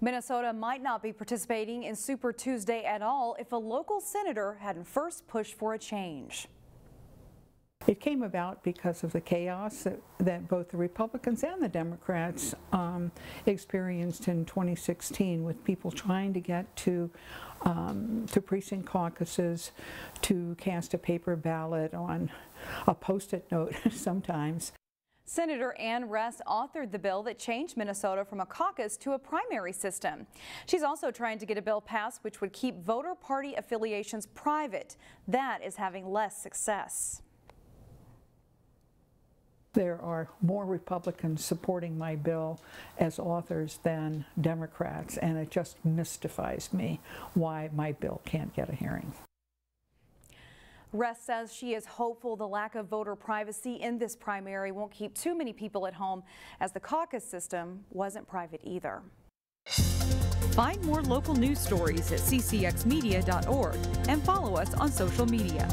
Minnesota might not be participating in Super Tuesday at all if a local senator hadn't first pushed for a change. It came about because of the chaos that, that both the Republicans and the Democrats um, experienced in 2016 with people trying to get to, um, to precinct caucuses, to cast a paper ballot on a post-it note sometimes. Senator Ann Rest authored the bill that changed Minnesota from a caucus to a primary system. She's also trying to get a bill passed which would keep voter party affiliations private. That is having less success. There are more Republicans supporting my bill as authors than Democrats, and it just mystifies me why my bill can't get a hearing. Rest says she is hopeful the lack of voter privacy in this primary won't keep too many people at home, as the caucus system wasn't private either. Find more local news stories at ccxmedia.org and follow us on social media.